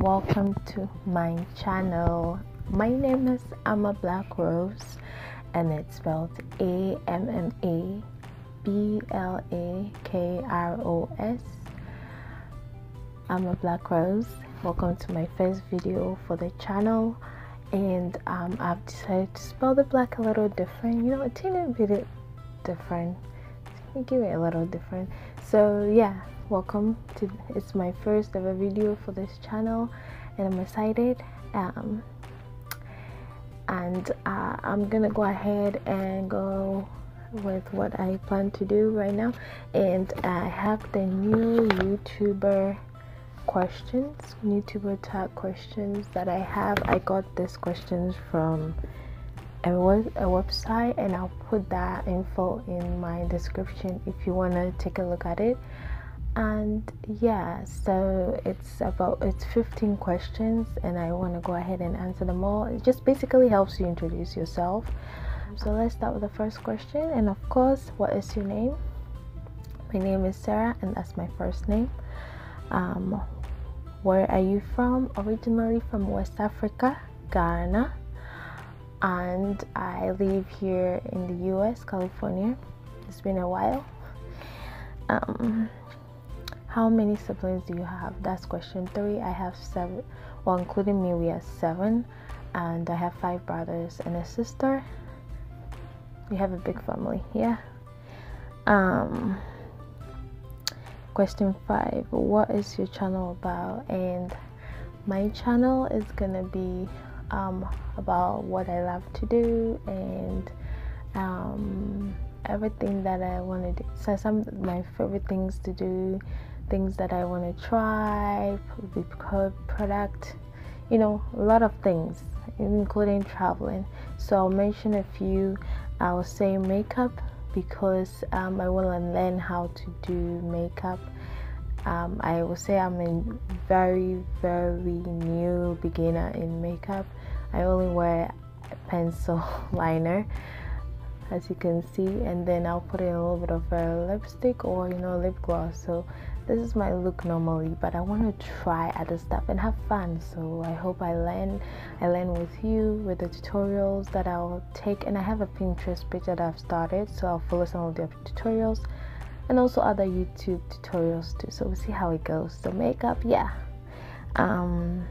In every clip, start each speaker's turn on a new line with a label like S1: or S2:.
S1: welcome to my channel. My name is Ama Black Rose and it's spelled A M M A B L A K R O S. I'm a Black Rose. Welcome to my first video for the channel and um, I've decided to spell the black a little different, you know, a teeny bit different. Give it a little different. So yeah, welcome to it's my first ever video for this channel and i'm excited um, and uh, i'm gonna go ahead and go with what i plan to do right now and i have the new youtuber questions youtuber tag questions that i have. I got these questions from a, web, a website and i'll put that info in my description if you want to take a look at it and yeah so it's about it's 15 questions and i want to go ahead and answer them all. It just basically helps you introduce yourself. So let's start with the first question. And of course what is your name? My name is sarah and that's my first name. Um, where are you from? Originally from west africa ghana. And i live here in the us california. It's been a while. Um, how many siblings do you have? That's question three. I have seven, well, including me, we have seven, and I have five brothers and a sister. We have a big family, yeah. Um, question five What is your channel about? And my channel is gonna be um, about what I love to do and um, everything that I want to do. So, some of my favorite things to do things that I want to try, product, you know, a lot of things, including traveling. So I'll mention a few. I'll say makeup because um, I want to learn how to do makeup. Um, I will say I'm a very, very new beginner in makeup. I only wear pencil liner as you can see and then I'll put in a little bit of a lipstick or you know lip gloss so this is my look normally but i want to try other stuff and have fun. So i hope i learn i learn with you with the tutorials that i'll take. And i have a pinterest page that i've started so i'll follow some of the tutorials and also other youtube tutorials too. So we'll see how it goes. So makeup yeah. Um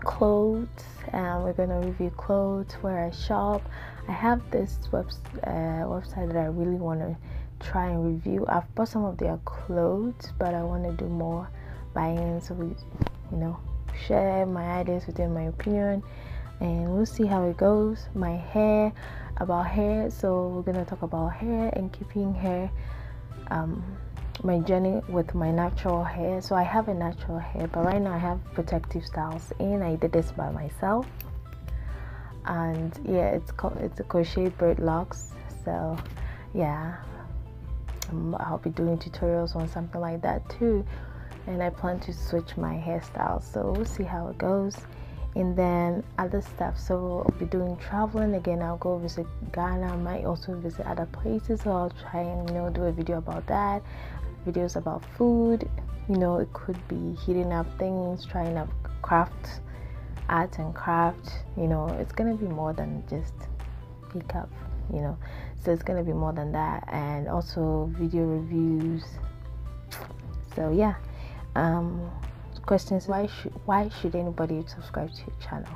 S1: clothes and we're gonna review clothes where i shop. I have this web, uh, website that i really want to try and review. I've bought some of their clothes, but I want to do more buying so we, you know, share my ideas with them, my opinion, and we'll see how it goes. My hair, about hair, so we're gonna talk about hair and keeping hair. Um, my journey with my natural hair. So I have a natural hair, but right now I have protective styles, and I did this by myself. And yeah, it's called it's a crochet braid locks. So yeah, I'll be doing tutorials on something like that too. And I plan to switch my hairstyle, so we'll see how it goes. And then other stuff. So I'll be doing traveling again. I'll go visit Ghana. I might also visit other places. So I'll try and you know do a video about that. Videos about food. You know, it could be heating up things, trying up craft, art and craft. You know, it's gonna be more than just makeup. You know, so it's gonna be more than that and also video reviews so yeah um, questions why should why should anybody subscribe to your channel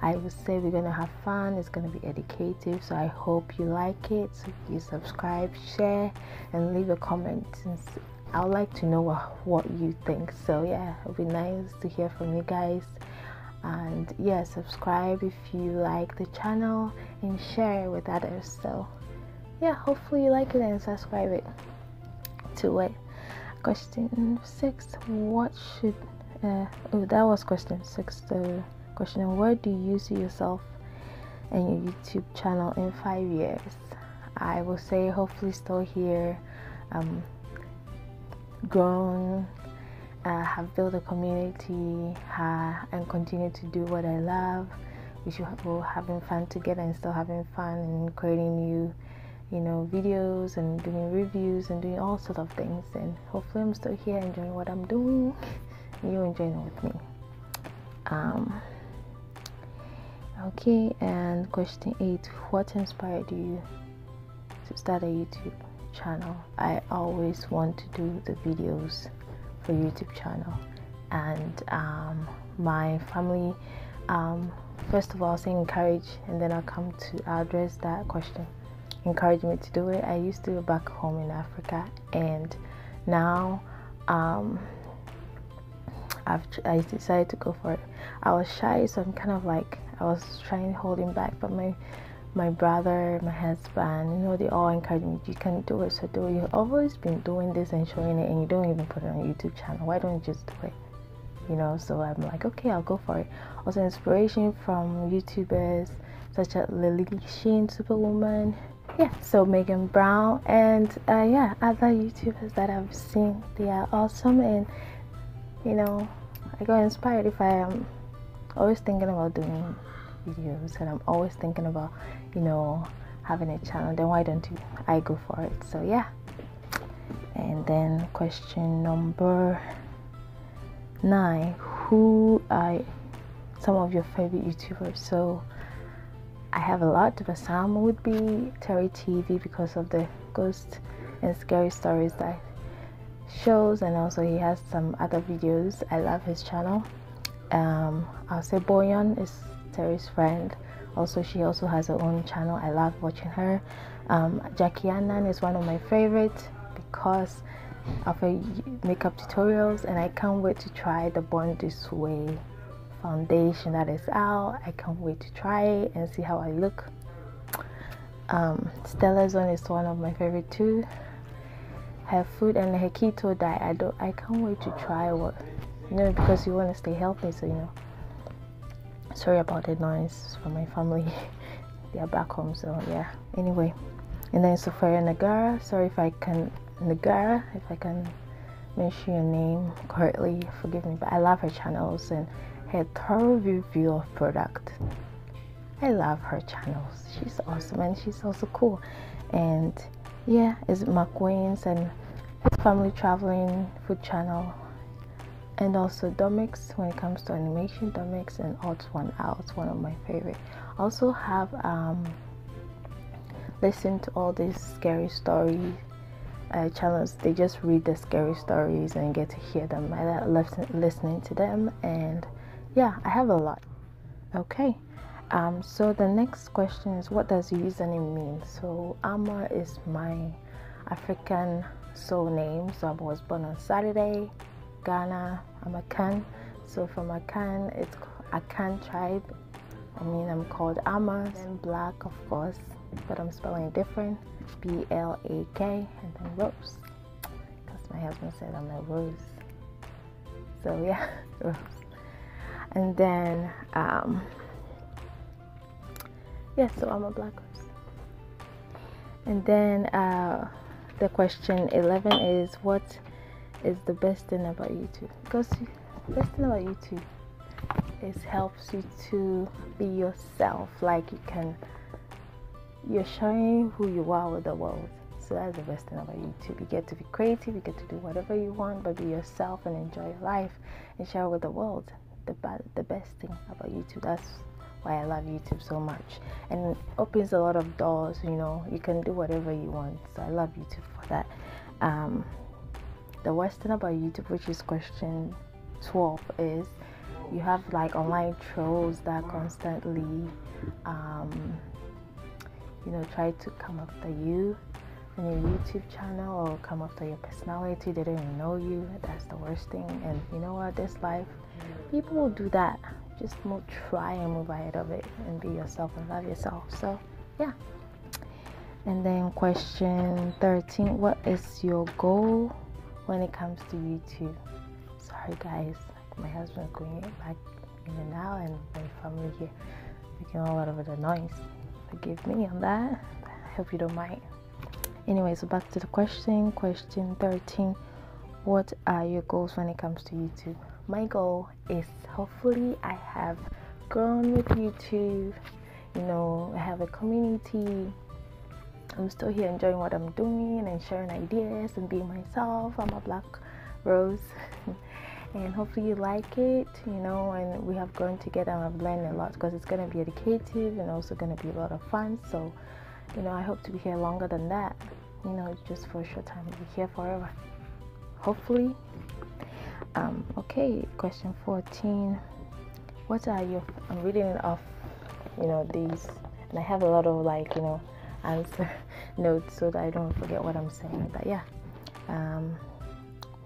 S1: I would say we're gonna have fun. It's gonna be educative, so I hope you like it. So you subscribe, share, and leave a comment. I would like to know what, what you think. So yeah, it'll be nice to hear from you guys. And yeah, subscribe if you like the channel and share it with others. So yeah, hopefully you like it and subscribe it to it. Question six: What should? Uh, oh, that was question six. The question: Where do you see yourself and your YouTube channel in five years? I will say, hopefully, still here, um, grown, uh, have built a community, uh, and continue to do what I love. We should have, having fun together and still having fun and creating new you know, videos and doing reviews and doing all sorts of things. And hopefully, I'm still here enjoying what I'm doing. and you enjoying it with me. Um, okay, and question eight What inspired you to start a YouTube channel? I always want to do the videos for YouTube channel, and um, my family. Um, first of all, say encourage, and then I'll come to address that question. Encourage me to do it. I used to back home in Africa, and now um, I've I decided to go for it. I was shy, so I'm kind of like I was trying holding back, but my my brother, my husband, you know, they all encourage me. You can do it, so do it. You've always been doing this and showing it, and you don't even put it on YouTube channel. Why don't you just do it? You know, so I'm like, okay, I'll go for it. Also, inspiration from YouTubers such as Lilly Singh, Superwoman, yeah, so Megan Brown, and uh, yeah, other YouTubers that I've seen. They are awesome, and you know, I got inspired if I am always thinking about doing videos and I'm always thinking about, you know, having a channel, then why don't you I go for it? So yeah. And then question number nine. Who are some of your favorite YouTubers? So I have a lot, but some would be Terry TV because of the ghost and scary stories that shows and also he has some other videos. I love his channel. Um, i'll say is terry's friend. Also she also has her own channel. I love watching her. Um, Jackie Aina is one of my favorites because of her makeup tutorials and i can't wait to try the born this way foundation that is out i can't wait to try it and see how i look um, Stella Zone is one of my favorite too her food and her keto diet. I don't. I can't wait to try what you know because you want to stay healthy. So you know. Sorry about the noise from my family. they are back home. So yeah. Anyway, and then Sophia Nagara. Sorry if I can Nagara if I can mention your name correctly. Forgive me, but I love her channels and her thorough review of product. I love her channels. She's awesome and she's also cool. And yeah, it's McQueen's and his family traveling food channel. And also Domics when it comes to animation, Domics and Odd1sOut, one of my favorite. Also have um listen to all these scary stories uh, channels. They just read the scary stories and get to hear them. I love listening to them and yeah, I have a lot. Okay. Um, so the next question is what does your username mean? So Ama is my African soul name. So I was born on Saturday, Ghana. I'm Akan. So from Akan, it's Akan tribe. I mean, I'm called Ama and Black, of course, but I'm spelling different. B L A K and then Rose, because my husband said I'm a Rose. So yeah, Rose. And then um, Yes, so I'm a black rose. And then uh, the question 11 is what is the best thing about YouTube? Because the best thing about YouTube is helps you to be yourself. Like you can, you're showing who you are with the world. So that's the best thing about YouTube. You get to be creative, you get to do whatever you want, but be yourself and enjoy your life and share with the world. The, the best thing about YouTube. That's why I love YouTube so much. And opens a lot of doors, you know, you can do whatever you want. So I love YouTube for that. Um, the worst thing about YouTube, which is question 12, is you have like online trolls that constantly, um, you know, try to come after you on your YouTube channel or come after your personality. They don't even know you. That's the worst thing. And you know what? This life, people will do that just move, try and move ahead of it and be yourself and love yourself. So, yeah. And then question 13 What is your goal when it comes to YouTube? Sorry, guys. My husband going back in and out, and my family here making a lot of the noise. Forgive me on that. I hope you don't mind. Anyway, so back to the question. Question 13 What are your goals when it comes to YouTube? My goal is hopefully I have grown with YouTube. You know, I have a community. I'm still here enjoying what I'm doing and sharing ideas and being myself. I'm a black rose. and hopefully you like it you know and we have grown together and i've learned a lot because it's going to be educative and also going to be a lot of fun so you know i hope to be here longer than that you know just for a short time be here forever hopefully um okay question 14 what are your i'm reading off you know these and i have a lot of like you know answer notes so that i don't forget what i'm saying but yeah. Um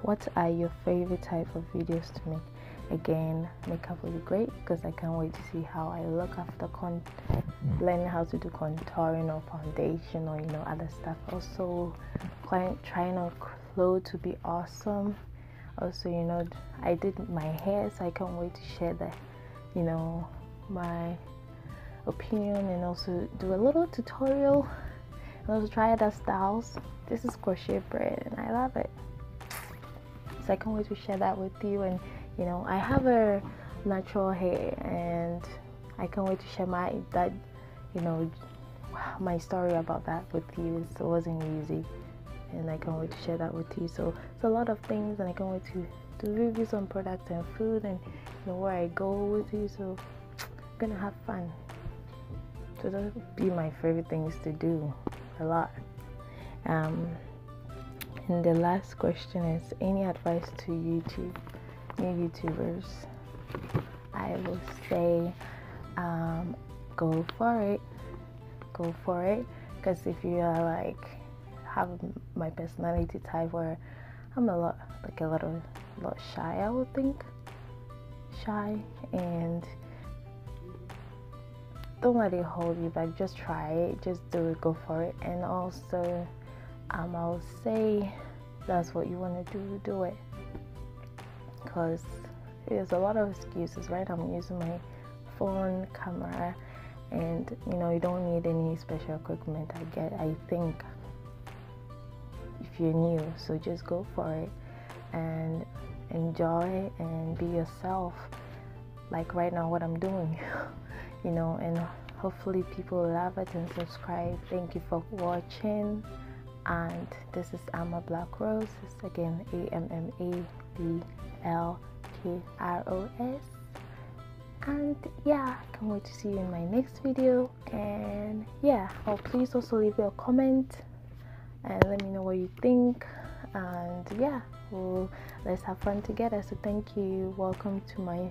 S1: what are your favorite type of videos to make? Again makeup will be great because i can't wait to see how i look after con learning how to do contouring or foundation or you know other stuff. Also trying on clothes to be awesome also you know i did my hair so i can't wait to share that you know my opinion and also do a little tutorial and also try other styles this is crochet braid and i love it so I can't wait to share that with you. And you know, I have a natural hair, and I can't wait to share my that you know my story about that with you. it wasn't easy, and I can't wait to share that with you. So it's a lot of things, and I can't wait to do reviews on products and food, and you know where I go with you. So I'm gonna have fun. So that'll be my favorite things to do a lot. Um, and the last question is any advice to YouTube, new YouTubers? I will say um, go for it. Go for it. Because if you are like, have my personality type where I'm a lot, like a little, lot shy, I would think. Shy and don't let it hold you back. Just try it. Just do it. Go for it. And also, um, I'll say that's what you want to do, do it. Because there's a lot of excuses, right? I'm using my phone camera, and you know, you don't need any special equipment. I get, I think, if you're new, so just go for it and enjoy and be yourself. Like right now, what I'm doing, you know, and hopefully people love it and subscribe. Thank you for watching and this is Ama Black Rose. It's again A M M A B L K R O S. And yeah, I can't wait to see you in my next video. And yeah, oh please also leave your comment and let me know what you think. And yeah, well, let's have fun together. So thank you. Welcome to my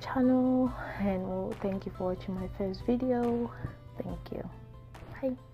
S1: channel and well, thank you for watching my first video. Thank you. Bye.